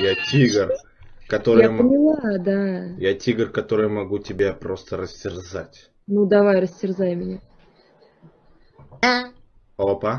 Я тигр, который... Я поняла, да. Я тигр, который могу тебя просто растерзать. Ну давай, растерзай меня. Опа.